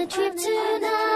A trip tonight.